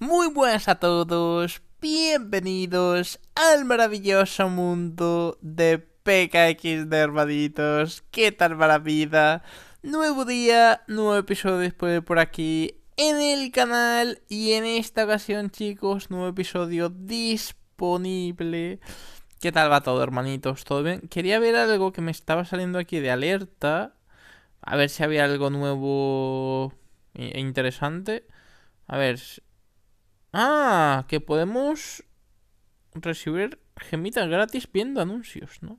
Muy buenas a todos, bienvenidos al maravilloso mundo de PKX de hermanitos. ¿Qué tal maravilla? Nuevo día, nuevo episodio después por aquí en el canal y en esta ocasión chicos, nuevo episodio disponible. ¿Qué tal va todo hermanitos? ¿Todo bien? Quería ver algo que me estaba saliendo aquí de alerta. A ver si había algo nuevo e interesante. A ver, Ah, que podemos recibir gemitas gratis viendo anuncios, ¿no?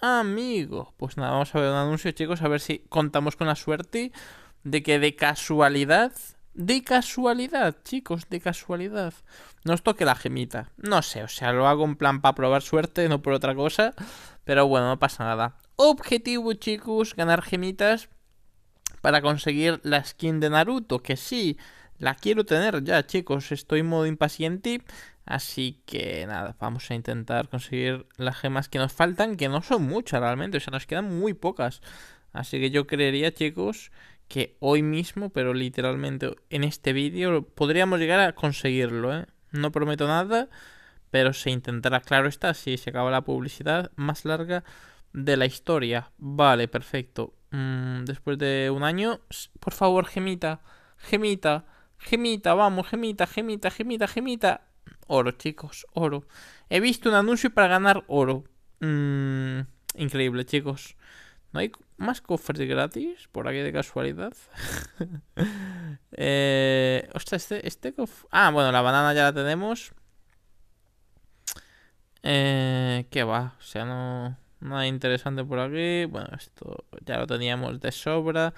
Amigo, pues nada, vamos a ver un anuncio, chicos, a ver si contamos con la suerte de que de casualidad, de casualidad, chicos, de casualidad, nos toque la gemita. No sé, o sea, lo hago en plan para probar suerte, no por otra cosa, pero bueno, no pasa nada. Objetivo, chicos, ganar gemitas para conseguir la skin de Naruto, que sí, la quiero tener ya, chicos. Estoy modo impaciente. Así que nada, vamos a intentar conseguir las gemas que nos faltan, que no son muchas realmente, o sea, nos quedan muy pocas. Así que yo creería, chicos, que hoy mismo, pero literalmente en este vídeo, podríamos llegar a conseguirlo, ¿eh? No prometo nada, pero se intentará, claro está, si se acaba la publicidad más larga de la historia. Vale, perfecto. Mm, después de un año, por favor, gemita, gemita. Gemita, vamos, gemita, gemita, gemita, gemita. Oro, chicos, oro. He visto un anuncio para ganar oro. Mm, increíble, chicos. ¿No hay más cofres gratis? Por aquí de casualidad. eh, ostras, este, este Ah, bueno, la banana ya la tenemos. Eh, ¿Qué va? O sea, no... Nada interesante por aquí. Bueno, esto ya lo teníamos de sobra.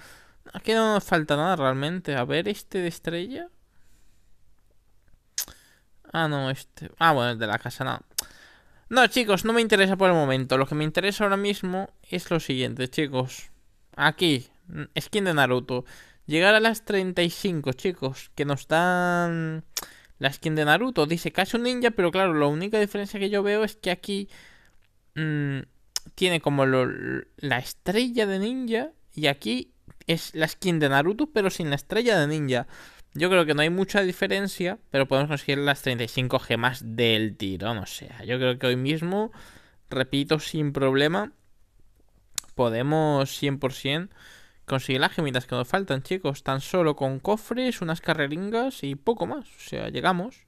Aquí no nos falta nada realmente. A ver, este de estrella. Ah, no, este. Ah, bueno, el de la casa, no. No, chicos, no me interesa por el momento. Lo que me interesa ahora mismo es lo siguiente, chicos. Aquí, skin de Naruto. Llegar a las 35, chicos. Que nos dan la skin de Naruto. Dice casi un ninja, pero claro, la única diferencia que yo veo es que aquí mmm, tiene como lo, la estrella de ninja. Y aquí es la skin de Naruto, pero sin la estrella de ninja. Yo creo que no hay mucha diferencia, pero podemos conseguir las 35 gemas del tirón. O sea, yo creo que hoy mismo, repito, sin problema, podemos 100% conseguir las gemitas que nos faltan, chicos. Tan solo con cofres, unas carreringas y poco más. O sea, llegamos.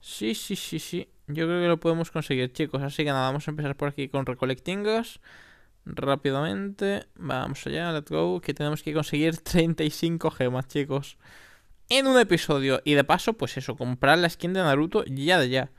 Sí, sí, sí, sí. Yo creo que lo podemos conseguir, chicos. Así que nada, vamos a empezar por aquí con recolectingas rápidamente. Vamos allá, let's go. Que tenemos que conseguir 35 gemas, chicos. En un episodio. Y de paso, pues eso, comprar la skin de Naruto ya de ya.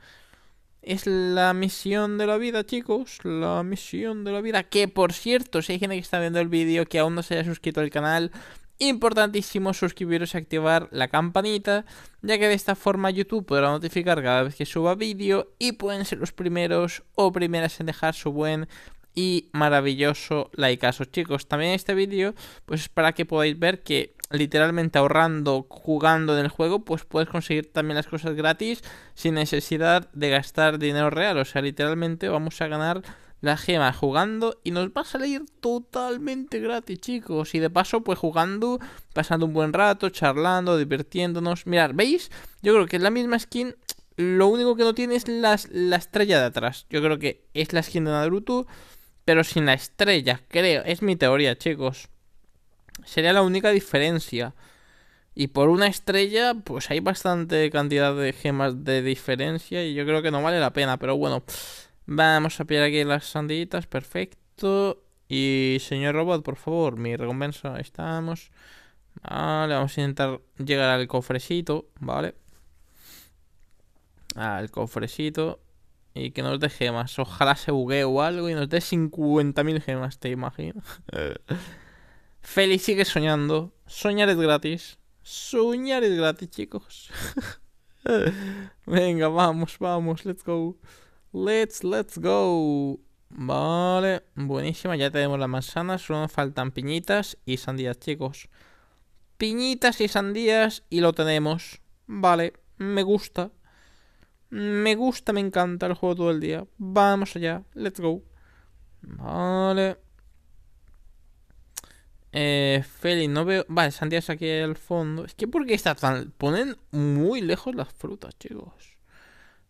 Es la misión de la vida, chicos. La misión de la vida. Que por cierto, si hay gente que está viendo el vídeo que aún no se haya suscrito al canal, importantísimo suscribiros y activar la campanita, ya que de esta forma YouTube podrá notificar cada vez que suba vídeo y pueden ser los primeros o primeras en dejar su buen y maravilloso likeazo chicos. También este vídeo pues es para que podáis ver que literalmente ahorrando, jugando en el juego, pues puedes conseguir también las cosas gratis sin necesidad de gastar dinero real. O sea, literalmente vamos a ganar la gema jugando y nos va a salir totalmente gratis, chicos. Y de paso, pues jugando, pasando un buen rato, charlando, divirtiéndonos. Mirad, ¿veis? Yo creo que es la misma skin. Lo único que no tiene es la estrella de atrás. Yo creo que es la skin de Naruto pero sin la estrella, creo. Es mi teoría, chicos. Sería la única diferencia. Y por una estrella, pues hay bastante cantidad de gemas de diferencia y yo creo que no vale la pena. Pero bueno, vamos a pillar aquí las sandillitas, perfecto. Y señor robot, por favor, mi recompensa, estamos. Vale, vamos a intentar llegar al cofrecito, ¿vale? Al cofrecito. Y que nos dé gemas. Ojalá se buguee o algo y nos dé 50.000 gemas, te imagino. Félix sigue soñando. Soñar es gratis. Soñar es gratis, chicos. Venga, vamos, vamos, let's go. Let's, let's go. Vale, buenísima, ya tenemos las manzanas, solo nos faltan piñitas y sandías, chicos. Piñitas y sandías y lo tenemos. Vale, me gusta. Me gusta, me encanta el juego todo el día. Vamos allá, let's go. Vale. Eh, Feli, no veo... Vale, sandías aquí al fondo. Es que ¿por qué está tan... Ponen muy lejos las frutas, chicos.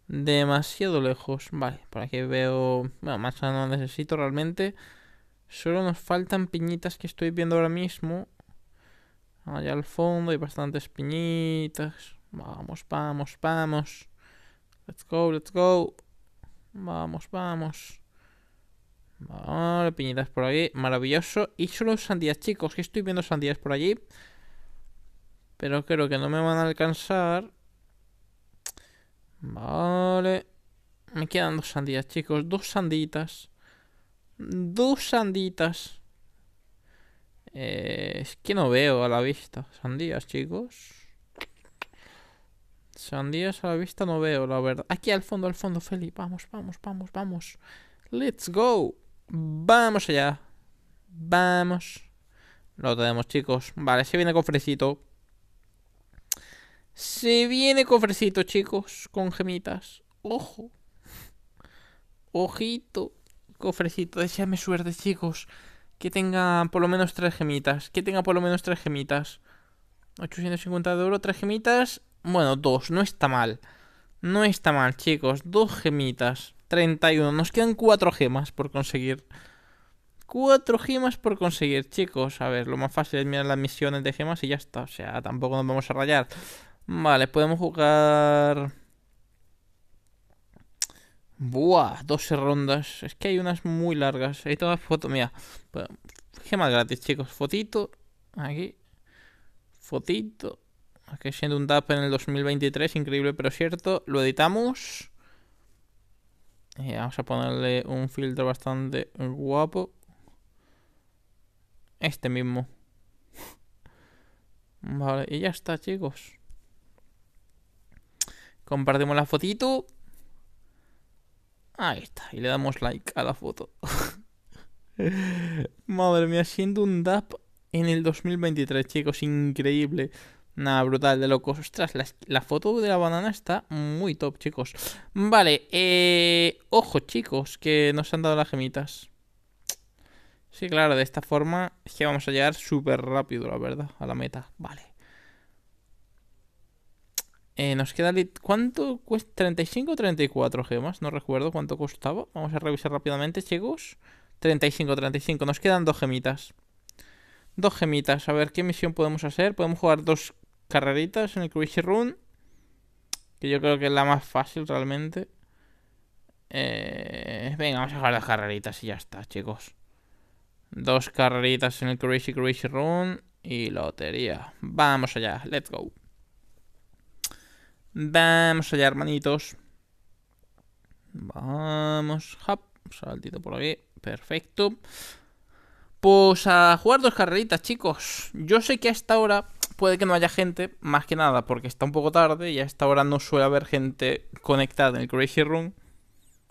Demasiado lejos. Vale, por aquí veo... Bueno, más no necesito realmente. Solo nos faltan piñitas que estoy viendo ahora mismo. Allá al fondo hay bastantes piñitas. Vamos, vamos, vamos. Let's go, let's go. Vamos, vamos. Vale, piñitas por ahí. Maravilloso. Y solo sandías, chicos. Que estoy viendo sandías por allí. Pero creo que no me van a alcanzar. Vale. Me quedan dos sandías, chicos. Dos sanditas. Dos sanditas. Eh, es que no veo a la vista. Sandías, chicos. Sandías a la vista no veo, la verdad. Aquí al fondo, al fondo, Feli. Vamos, vamos, vamos, vamos. Let's go. Vamos allá. Vamos. Lo tenemos, chicos. Vale, se viene cofrecito. Se viene cofrecito, chicos. Con gemitas. Ojo. Ojito. Cofrecito. Deseame suerte, chicos. Que tenga por lo menos tres gemitas. Que tenga por lo menos tres gemitas. 850 de oro, tres gemitas. Bueno, dos. No está mal. No está mal, chicos. Dos gemitas. 31. Nos quedan cuatro gemas por conseguir. Cuatro gemas por conseguir, chicos. A ver, lo más fácil es mirar las misiones de gemas y ya está. O sea, tampoco nos vamos a rayar. Vale, podemos jugar... Buah, 12 rondas. Es que hay unas muy largas. Ahí tengo foto, mira. Gemas gratis, chicos. Fotito. Aquí. Fotito. Aquí siendo un tap en el 2023. Increíble, pero cierto. Lo editamos. Y vamos a ponerle un filtro bastante guapo. Este mismo. Vale, y ya está, chicos. Compartimos la fotito. Ahí está. Y le damos like a la foto. Madre mía, siendo un DAP en el 2023, chicos. Increíble. Nada, brutal, de locos. Ostras, la, foto de la banana está muy top, chicos. Vale, eh... Ojo, chicos, que nos han dado las gemitas. Sí, claro, de esta forma es que vamos a llegar súper rápido, la verdad, a la meta. Vale. Eh, nos queda... ¿Cuánto cuesta? 35 o 34 gemas. No recuerdo cuánto costaba. Vamos a revisar rápidamente, chicos. 35, 35. Nos quedan dos gemitas. Dos gemitas. A ver, ¿qué misión podemos hacer? Podemos jugar dos carreritas en el Crazy Run. Que yo creo que es la más fácil realmente. Eh, venga, vamos a jugar dos carreritas y ya está, chicos. Dos carreritas en el Crazy Crazy Run. Y lotería. Vamos allá. Let's go. Vamos allá, hermanitos. Vamos. Hop. Saltito por aquí. Perfecto. Pues a jugar dos carreritas, chicos. Yo sé que a esta hora puede que no haya gente, más que nada porque está un poco tarde y a esta hora no suele haber gente conectada en el Crazy Room.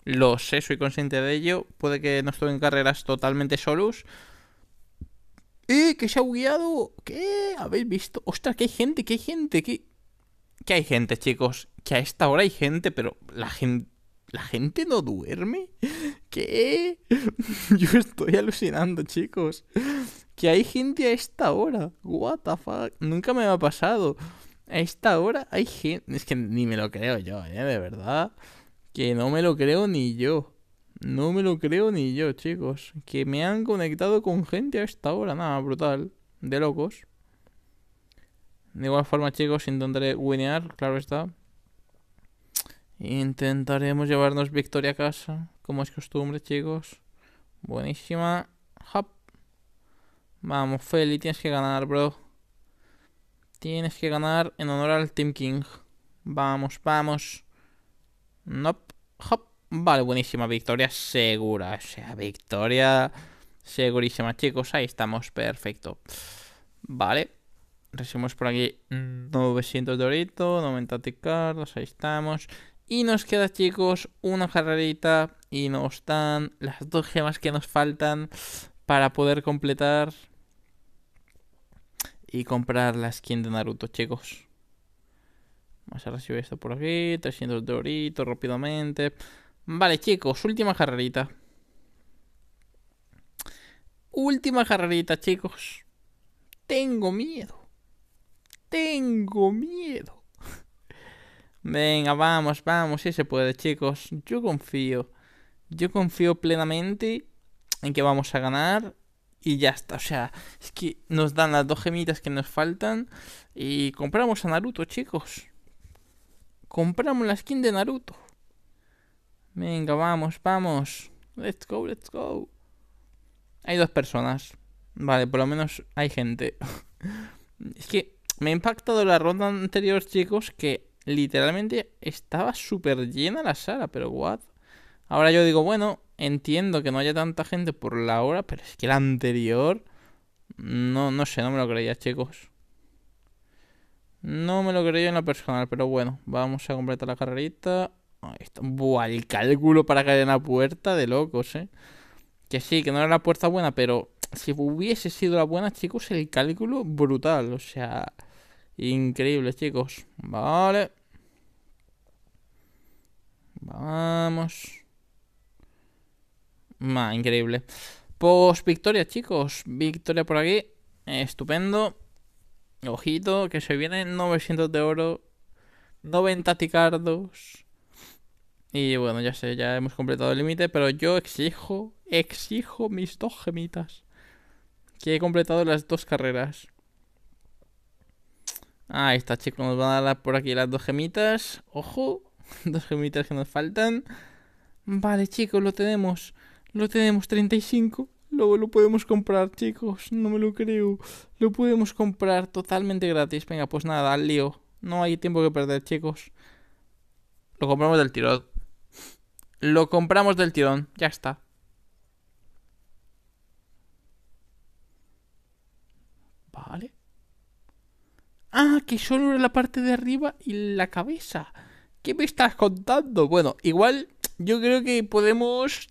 Lo sé, soy consciente de ello. Puede que no estoy en carreras totalmente solos. ¡Eh! ¿Que se ha bugueado? ¿Qué? ¿Habéis visto? ¡Ostras, que hay gente! ¡Que hay gente! Que hay gente, chicos. Que a esta hora hay gente, pero la gente. ¿La gente no duerme? ¿Qué? Yo estoy alucinando, chicos. Que hay gente a esta hora. What the fuck? Nunca me ha pasado. A esta hora hay gente. Es que ni me lo creo yo, ¿eh? De verdad. Que no me lo creo ni yo. No me lo creo ni yo, chicos. Que me han conectado con gente a esta hora. Nada, brutal. De locos. De igual forma, chicos, intentaré winear, claro está. Intentaremos llevarnos victoria a casa, como es costumbre, chicos. Buenísima. Hop. Vamos, Feli, tienes que ganar, bro. Tienes que ganar en honor al Team King. Vamos, vamos. Nope. Hop. Vale, buenísima victoria segura. O sea, victoria segurísima, chicos. Ahí estamos, perfecto. Vale. Recibimos por aquí 900 doritos, 90 ticardos, ahí estamos. Y nos queda, chicos, una carrerita y nos dan las dos gemas que nos faltan para poder completar y comprar la skin de Naruto, chicos. Vamos a recibir esto por aquí, 300 doritos rápidamente. Vale, chicos, última carrerita. Última carrerita, chicos. tengo miedo. Tengo miedo. Venga, vamos, vamos, si se puede, chicos. Yo confío. Yo confío plenamente en que vamos a ganar y ya está. O sea, es que nos dan las dos gemitas que nos faltan y compramos a Naruto, chicos. Compramos la skin de Naruto. Venga, vamos, vamos. Let's go, let's go. Hay dos personas. Vale, por lo menos hay gente. es que me ha impactado la ronda anterior, chicos, que literalmente estaba súper llena la sala, pero what? Ahora yo digo, bueno, entiendo que no haya tanta gente por la hora, pero es que la anterior... No, no sé, no me lo creía, chicos. No me lo creía en la personal, pero bueno, vamos a completar la carrerita. Ahí está. Buah, el cálculo para caer en la puerta de locos, eh. Que sí, que no era la puerta buena, pero si hubiese sido la buena, chicos, el cálculo brutal. O sea, increíble, chicos. Vale. Vamos. Ma, increíble. Pues victoria, chicos. Victoria por aquí. Estupendo. Ojito, que se vienen 900 de oro. 90 ticardos. Y bueno, ya sé, ya hemos completado el límite, pero yo exijo, exijo mis dos gemitas. Que he completado las dos carreras. Ahí está, chicos. Nos van a dar por aquí las dos gemitas. Ojo, dos gemitas que nos faltan. Vale, chicos, lo tenemos. Lo tenemos 35. Luego lo podemos comprar, chicos. No me lo creo. Lo podemos comprar totalmente gratis. Venga, pues nada, al lío. No hay tiempo que perder, chicos. Lo compramos del tirón. Lo compramos del tirón. Ya está. Vale. Ah, que solo era la parte de arriba y la cabeza. ¿Qué me estás contando? Bueno, igual yo creo que podemos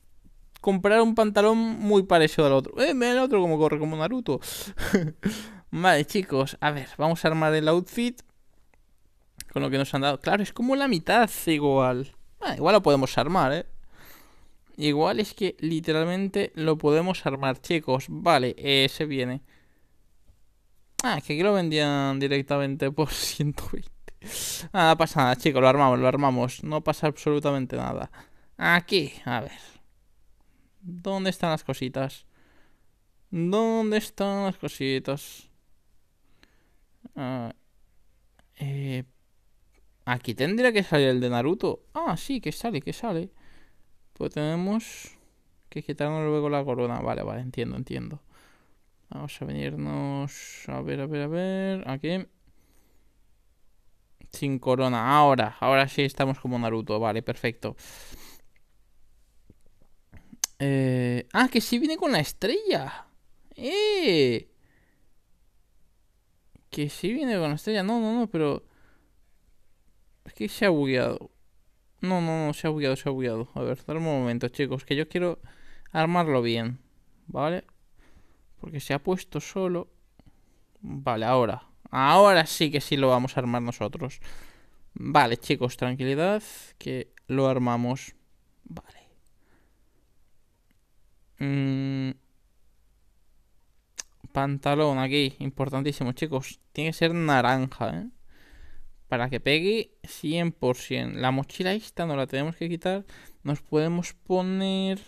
comprar un pantalón muy parecido al otro. Eh, mira el otro como corre, como Naruto. vale, chicos, a ver, vamos a armar el outfit con lo que nos han dado. Claro, es como la mitad igual. Ah, igual lo podemos armar, ¿eh? Igual es que literalmente lo podemos armar, chicos. Vale, ese viene. Ah, es que aquí lo vendían directamente por 120. Ah, no pasa nada, chicos, lo armamos, lo armamos. No pasa absolutamente nada. Aquí, a ver. ¿Dónde están las cositas? ¿Dónde están las cositas? Ah, eh, aquí tendría que salir el de Naruto. Ah, sí, que sale, que sale. Pues tenemos que quitarnos luego la corona. Vale, vale, entiendo, entiendo. Vamos a venirnos... A ver, a ver, a ver... Aquí. Sin corona. Ahora, ahora sí estamos como Naruto. Vale, perfecto. Eh, ah, que sí viene con la estrella. ¡Eh! Que sí viene con la estrella. No, no, no, pero... Es que se ha bugueado. No, no, no, se ha bugueado, se ha bugueado. A ver, dame un momento, chicos, que yo quiero armarlo bien. ¿Vale? Porque se ha puesto solo. Vale, ahora. Ahora sí que sí lo vamos a armar nosotros. Vale, chicos, tranquilidad. Que lo armamos. Vale. Mm, pantalón aquí, importantísimo, chicos. Tiene que ser naranja, ¿eh? Para que pegue 100%. La mochila esta no la tenemos que quitar. Nos podemos poner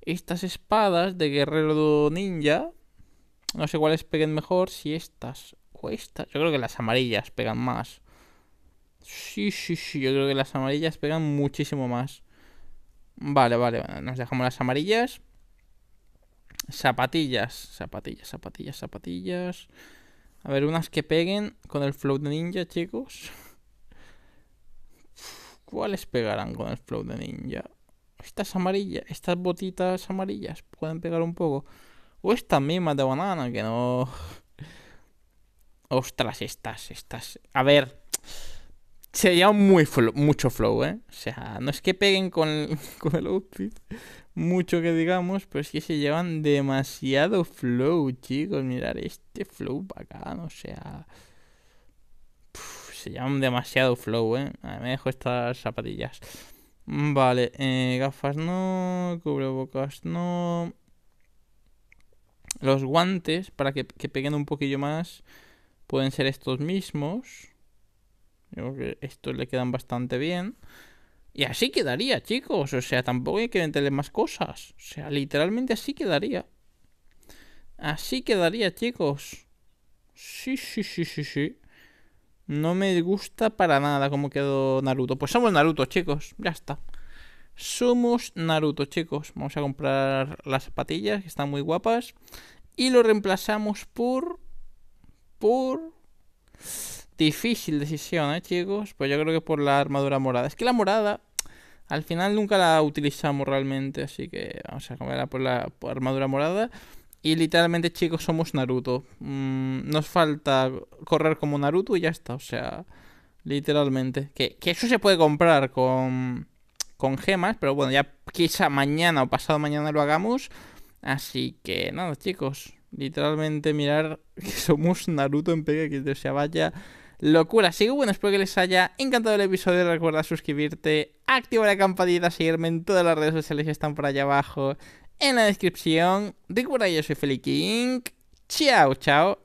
estas espadas de guerrero ninja. No sé cuáles peguen mejor, si estas o estas. Yo creo que las amarillas pegan más. Sí, sí, sí, yo creo que las amarillas pegan muchísimo más. Vale, vale, nos dejamos las amarillas. Zapatillas, zapatillas, zapatillas, zapatillas. A ver, unas que peguen con el flow de ninja, chicos. ¿Cuáles pegarán con el flow de ninja? Estas amarillas, estas botitas amarillas pueden pegar un poco. O estas mismas de banana, que no... Ostras, estas, estas. A ver, sería muy mucho flow, ¿eh? O sea, no es que peguen con, con el outfit, mucho que digamos, pero es que se llevan demasiado flow, chicos. Mirar este flow bacano, o sea. se llevan demasiado flow, eh. me dejo estas zapatillas. Vale, eh, gafas no, cubrebocas no. Los guantes, para que, que peguen un poquillo más, pueden ser estos mismos. Yo creo que estos le quedan bastante bien. Y así quedaría, chicos. O sea, tampoco hay que meterle más cosas. O sea, literalmente así quedaría. Así quedaría, chicos. Sí, sí, sí, sí, sí. No me gusta para nada cómo quedó Naruto. Pues somos Naruto, chicos. Ya está. Somos Naruto, chicos. Vamos a comprar las zapatillas, que están muy guapas. Y lo reemplazamos por... Por... Difícil decisión, ¿eh, chicos? Pues yo creo que por la armadura morada. Es que la morada, al final nunca la utilizamos realmente. Así que vamos a cambiarla por la armadura morada. Y literalmente, chicos, somos Naruto. Mm, nos falta correr como Naruto y ya está. O sea, literalmente. Que, que eso se puede comprar con, con gemas. Pero bueno, ya quizá mañana o pasado mañana lo hagamos. Así que nada, chicos. Literalmente mirar que somos Naruto en PG. O sea, vaya locura. Así bueno, espero que les haya encantado el episodio. Recuerda suscribirte, activar la campanita, seguirme en todas las redes sociales que están por allá abajo en la descripción. Recuerda, yo soy Feliking. Chao, chao.